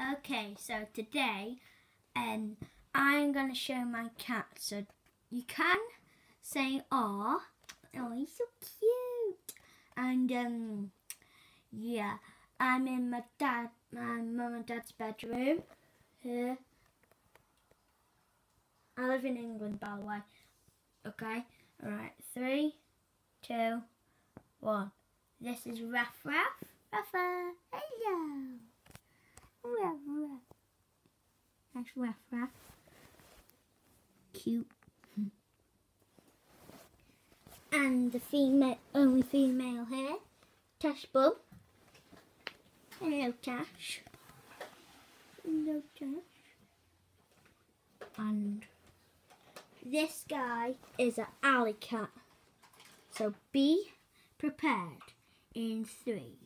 Okay, so today um, I'm going to show my cat. So you can say, "Aw, oh, he's so cute," and um, yeah, I'm in my dad, my mum and dad's bedroom here. I live in England, by the way. Okay, all right, three, two, one. This is Ruff Ruff. Ruffa, hello. That's Ruff Ruff. Cute. And the female, only female here, Tash Bum. Hello, Tash. Hello, Tash. And this guy is an alley cat. So be prepared in three,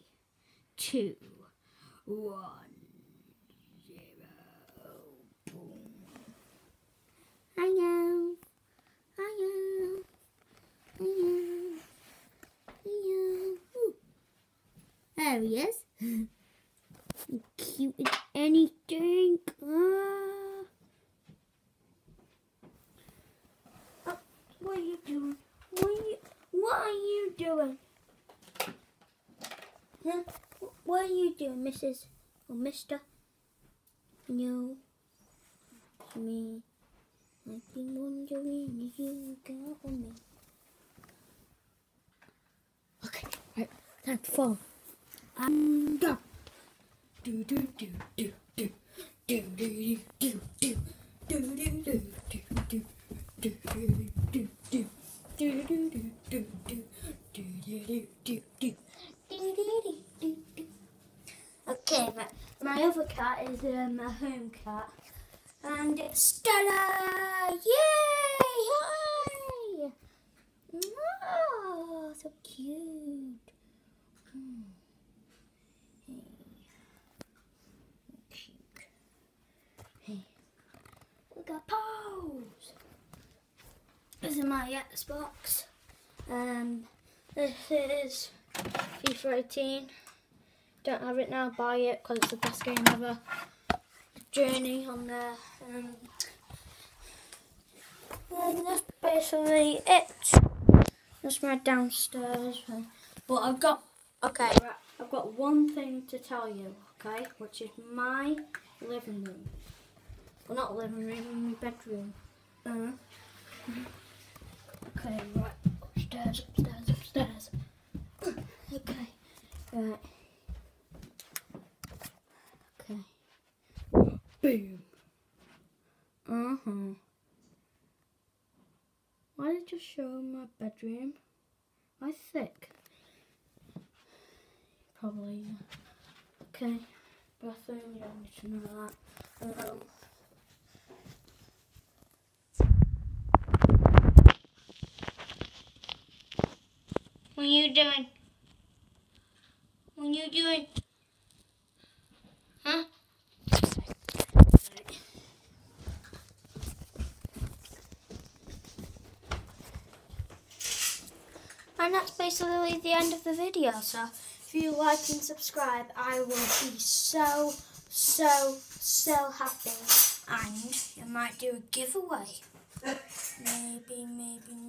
two, one, zero, boom. Hello, hello, hello, hello. Ooh. There he is. Cute as anything. Ah. Oh, what are you doing? What are you, what are you doing? Huh? What are you doing, Mrs. or Mister? No. Me. Me. Okay, right. Time to fall. And go. Do do do do do do do do do do do do do do do do Okay, but my other cat is um, a home cat, and it's Stella. Yay! Hi! Oh, so cute. Hmm. Hey. Look at pose. This is my Xbox. Um, this is FIFA 18. Don't have it now, buy it because it's the best game ever. Journey on there. Um, and that's basically it. That's my downstairs. But I've got, okay, right, I've got one thing to tell you, okay, which is my living room. Well, not living room, my bedroom. Uh, -huh. okay, right, upstairs, upstairs, upstairs. Okay, right. Okay. Boom. Uh huh. Did you show my bedroom? I thick. Probably. Okay. Bathroom, you don't need to know that. Um, what are you doing? What are you doing? Huh? And that's basically the end of the video. So if you like and subscribe, I will be so, so, so happy. And I might do a giveaway. maybe, maybe not.